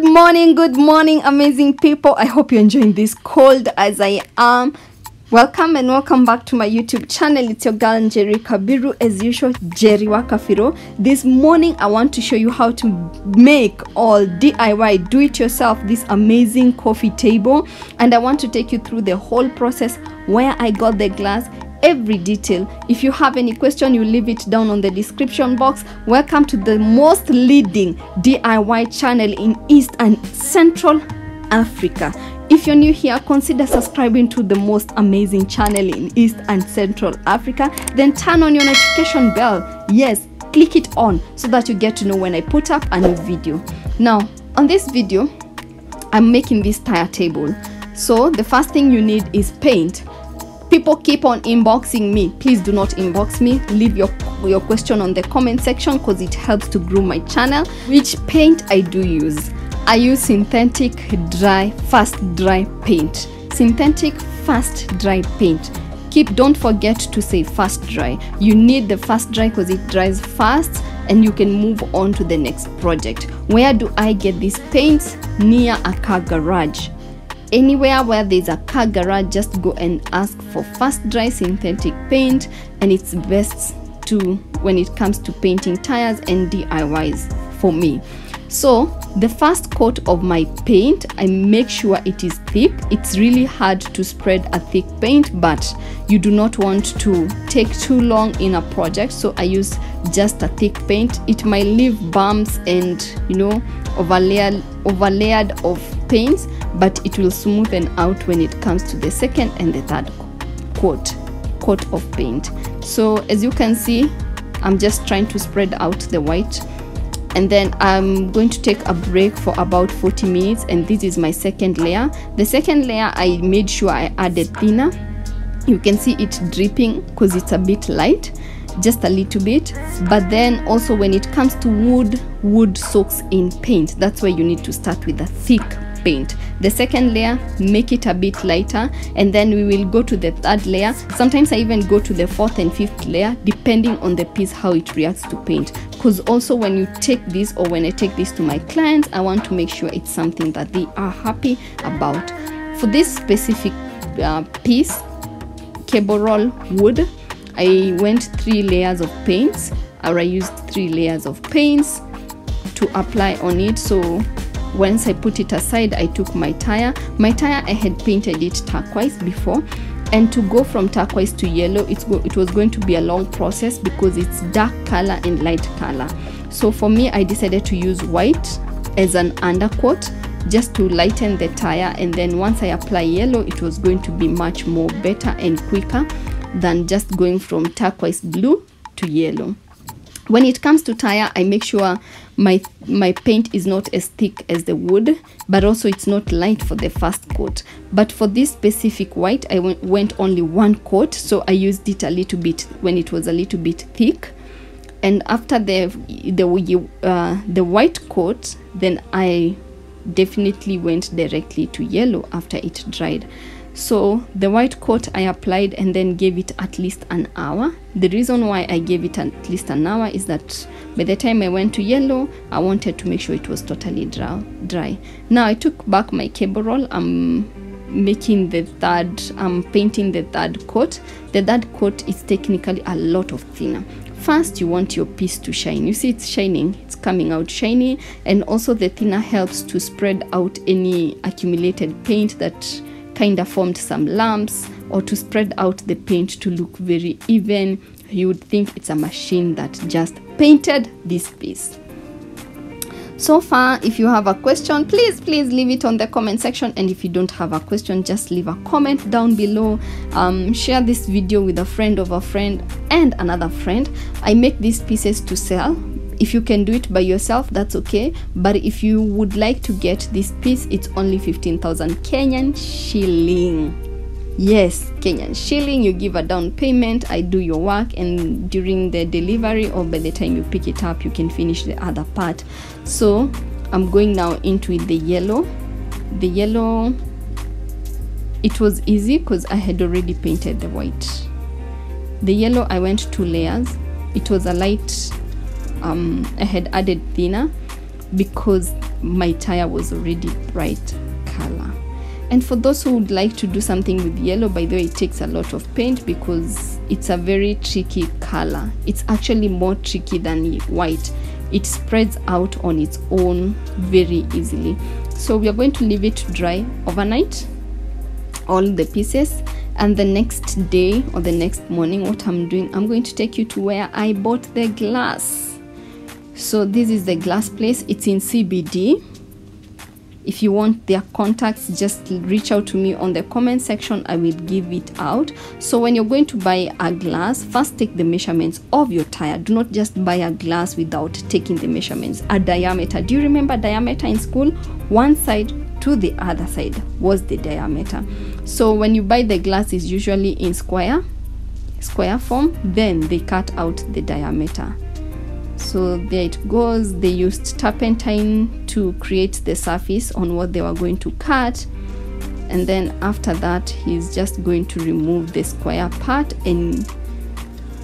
Good morning, good morning, amazing people. I hope you're enjoying this cold as I am. Welcome and welcome back to my YouTube channel. It's your girl Njeri Kabiru, as usual, Jerry Wakafiro. This morning, I want to show you how to make all DIY, do it yourself, this amazing coffee table. And I want to take you through the whole process where I got the glass, every detail. If you have any question, you leave it down on the description box. Welcome to the most leading DIY channel in East and Central Africa. If you're new here, consider subscribing to the most amazing channel in East and Central Africa. Then turn on your notification bell. Yes, click it on so that you get to know when I put up a new video. Now, on this video, I'm making this tire table. So the first thing you need is paint. People keep on inboxing me. Please do not inbox me. Leave your your question on the comment section because it helps to grow my channel. Which paint I do use? I use synthetic dry fast dry paint. Synthetic fast dry paint. Keep don't forget to say fast dry. You need the fast dry because it dries fast and you can move on to the next project. Where do I get these paints? Near a car garage anywhere where there's a car garage just go and ask for fast dry synthetic paint and it's best to when it comes to painting tires and DIYs for me. So the first coat of my paint I make sure it is thick. It's really hard to spread a thick paint but you do not want to take too long in a project. So I use just a thick paint. It might leave bumps and you know overlaid overlaid of paints but it will smoothen out when it comes to the second and the third coat coat of paint. So as you can see i'm just trying to spread out the white. And then I'm going to take a break for about 40 minutes and this is my second layer. The second layer I made sure I added thinner. You can see it dripping because it's a bit light just a little bit. But then also when it comes to wood wood soaks in paint. That's why you need to start with a thick paint. The second layer make it a bit lighter and then we will go to the third layer. Sometimes i even go to the fourth and fifth layer depending on the piece how it reacts to paint. Because also when you take this or when i take this to my clients i want to make sure it's something that they are happy about. For this specific uh, piece cable roll wood i went three layers of paints. Or i used three layers of paints to apply on it. So once I put it aside, I took my tire. My tire, I had painted it turquoise before. And to go from turquoise to yellow, it was going to be a long process because it's dark color and light color. So for me, I decided to use white as an undercoat just to lighten the tire. And then once I apply yellow, it was going to be much more better and quicker than just going from turquoise blue to yellow when it comes to tire i make sure my my paint is not as thick as the wood but also it's not light for the first coat. But for this specific white i went, only one coat so i used it a little bit when it was a little bit thick. And after the the uh, the white coat then i definitely went directly to yellow after it dried so the white coat I applied and then gave it at least an hour. The reason why I gave it at least an hour is that by the time I went to yellow, I wanted to make sure it was totally dry. dry. Now I took back my cable roll. I'm making the third, I'm painting the third coat. The third coat is technically a lot of thinner. First, you want your piece to shine. You see it's shining, it's coming out shiny. And also the thinner helps to spread out any accumulated paint that kind of formed some lumps or to spread out the paint to look very even you would think it's a machine that just painted this piece. So far if you have a question please please leave it on the comment section. And if you don't have a question just leave a comment down below. Um, share this video with a friend of a friend and another friend. I make these pieces to sell if you can do it by yourself that's okay. But if you would like to get this piece it's only 15000 kenyan shilling. Yes kenyan shilling. You give a down payment i do your work and during the delivery or by the time you pick it up you can finish the other part. So i'm going now into the yellow. The yellow it was easy because i had already painted the white. The yellow i went two layers. It was a light um, I had added thinner because my tire was already bright color. And for those who would like to do something with yellow by the way it takes a lot of paint because it's a very tricky color. It's actually more tricky than white. It spreads out on its own very easily. So we are going to leave it dry overnight all the pieces and the next day or the next morning what i'm doing i'm going to take you to where i bought the glass so this is the glass place. It's in cbd if you want their contacts just reach out to me on the comment section. I will give it out. So when you're going to buy a glass first take the measurements of your tire. Do not just buy a glass without taking the measurements. A diameter. Do you remember diameter in school? One side to the other side was the diameter. So when you buy the glass is usually in square square form. Then they cut out the diameter so there it goes. They used turpentine to create the surface on what they were going to cut. And then after that he's just going to remove the square part and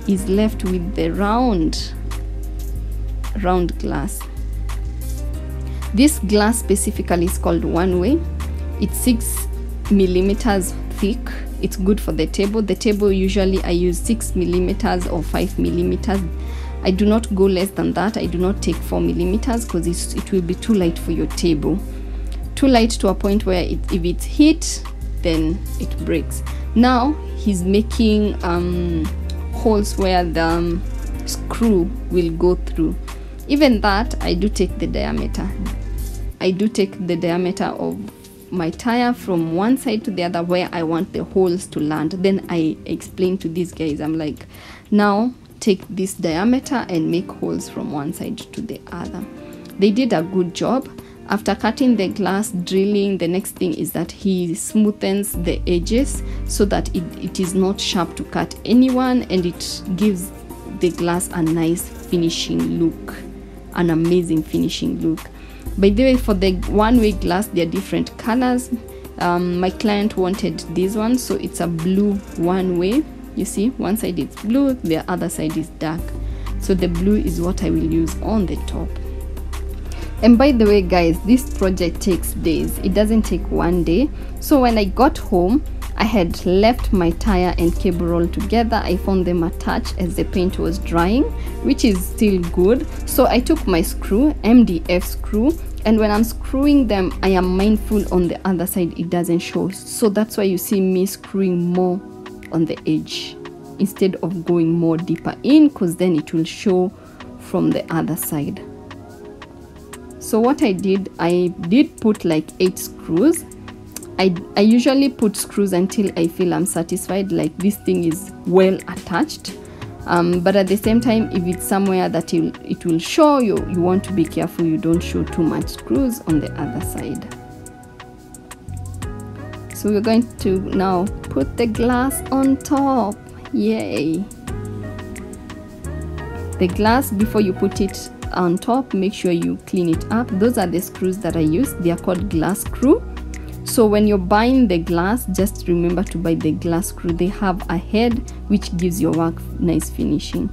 is left with the round round glass. This glass specifically is called one way. It's six millimeters thick. It's good for the table. The table usually i use six millimeters or five millimeters I do not go less than that. I do not take 4 millimeters because it will be too light for your table. Too light to a point where it, if it's hit, then it breaks. Now he's making um, holes where the um, screw will go through. Even that, I do take the diameter. I do take the diameter of my tire from one side to the other where I want the holes to land. Then I explain to these guys, I'm like, now take this diameter and make holes from one side to the other. They did a good job. After cutting the glass, drilling, the next thing is that he smoothens the edges so that it, it is not sharp to cut anyone and it gives the glass a nice finishing look, an amazing finishing look. By the way, for the one-way glass, there are different colors. Um, my client wanted this one, so it's a blue one-way you see one side is blue the other side is dark. So the blue is what I will use on the top. And by the way guys this project takes days. It doesn't take one day. So when I got home I had left my tire and cable roll together. I found them attached as the paint was drying which is still good. So I took my screw MDF screw and when I'm screwing them I am mindful on the other side. It doesn't show. So that's why you see me screwing more on the edge instead of going more deeper in because then it will show from the other side. So what I did I did put like eight screws. I, I usually put screws until I feel I'm satisfied like this thing is well attached. Um, but at the same time if it's somewhere that it, it will show you you want to be careful you don't show too much screws on the other side we're going to now put the glass on top. Yay. The glass before you put it on top make sure you clean it up. Those are the screws that i use. They are called glass screw. So when you're buying the glass just remember to buy the glass screw. They have a head which gives your work nice finishing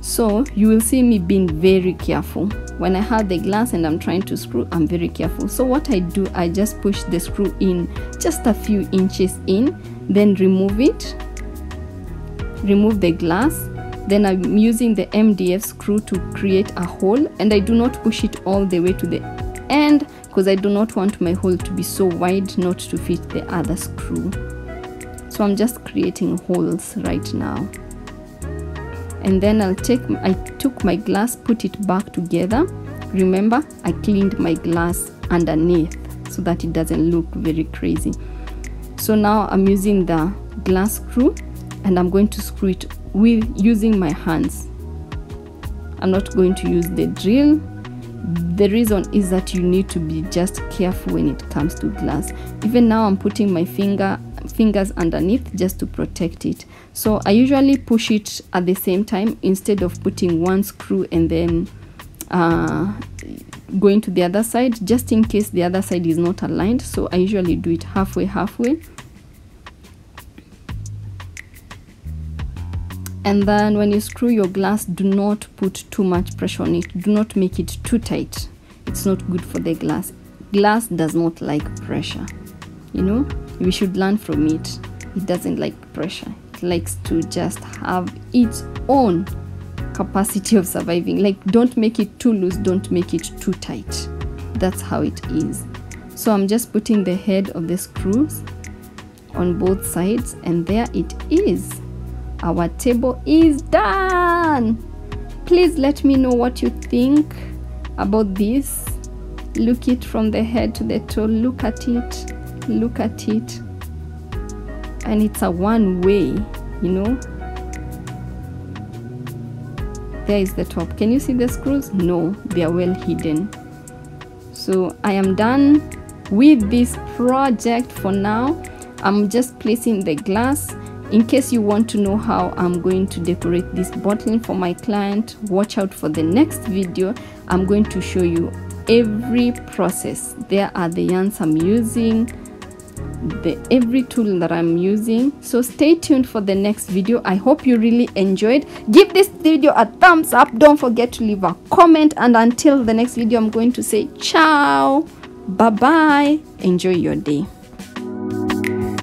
so you will see me being very careful. When i have the glass and i'm trying to screw i'm very careful. So what i do i just push the screw in just a few inches in then remove it remove the glass. Then i'm using the mdf screw to create a hole and i do not push it all the way to the end because i do not want my hole to be so wide not to fit the other screw. So i'm just creating holes right now and then I'll take I took my glass put it back together. Remember I cleaned my glass underneath so that it doesn't look very crazy. So now I'm using the glass screw and I'm going to screw it with using my hands. I'm not going to use the drill. The reason is that you need to be just careful when it comes to glass. Even now I'm putting my finger fingers underneath just to protect it. So I usually push it at the same time instead of putting one screw and then uh, going to the other side just in case the other side is not aligned. So I usually do it halfway halfway. And then when you screw your glass do not put too much pressure on it. Do not make it too tight. It's not good for the glass. Glass does not like pressure you know? We should learn from it. It doesn't like pressure. It likes to just have its own capacity of surviving. Like don't make it too loose don't make it too tight. That's how it is. So i'm just putting the head of the screws on both sides and there it is. Our table is done! Please let me know what you think about this. Look it from the head to the toe. Look at it look at it. And it's a one way you know. There is the top. Can you see the screws? No they are well hidden. So i am done with this project for now. I'm just placing the glass. In case you want to know how i'm going to decorate this bottling for my client watch out for the next video. I'm going to show you every process. There are the yarns i'm using the every tool that i'm using. So stay tuned for the next video. I hope you really enjoyed. Give this video a thumbs up. Don't forget to leave a comment. And until the next video i'm going to say ciao. Bye bye enjoy your day